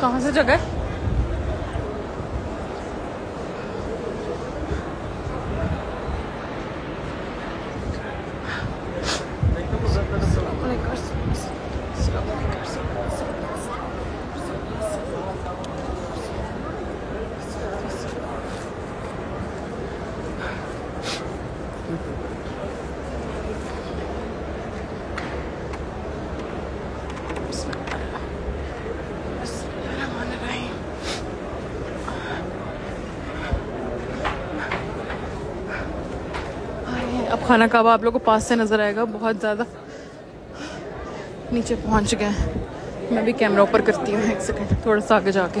कहाँ से जगह अब खाना काबा आप लोगों को पास से नज़र आएगा? बहुत ज़्यादा नीचे पहुँच गए मैं भी कैमरा ऊपर करती हूँ, एक सेकंड थोड़ा सा आगे जाके।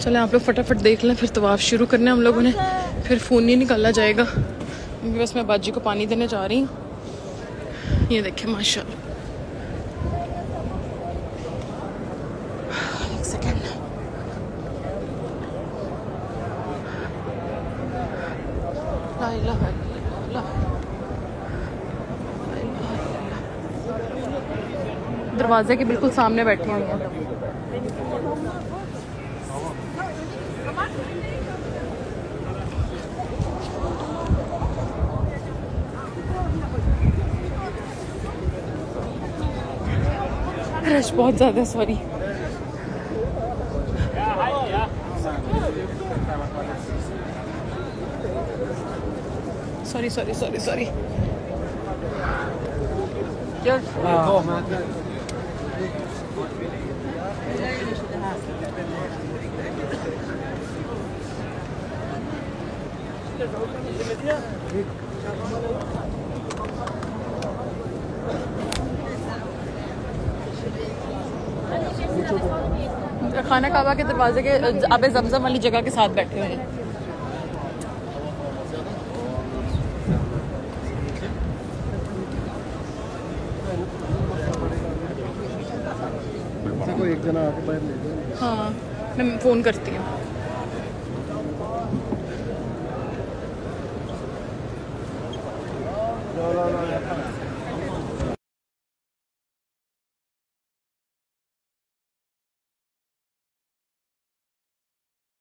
चले, आप लोग फटाफट देख लें, फिर तवाफ शुरू करना हम लोगों ने। फिर फ़ोन नहीं निकाला जाएगा। क्योंकि बस मैं बाजी को पानी देने जा रही हूँ। ये देखें माशा। दरवाजे के बिल्कुल सामने बैठी हुई हैं। रश बहुत ज़्यादा sorry sorry sorry sorry sorry खाना काबा के दरवाजे के आबे जमजम वाली जगह के साथ बैठे हुए हैं। हाँ मैं फ़ोन करती हूँ। ला ला ला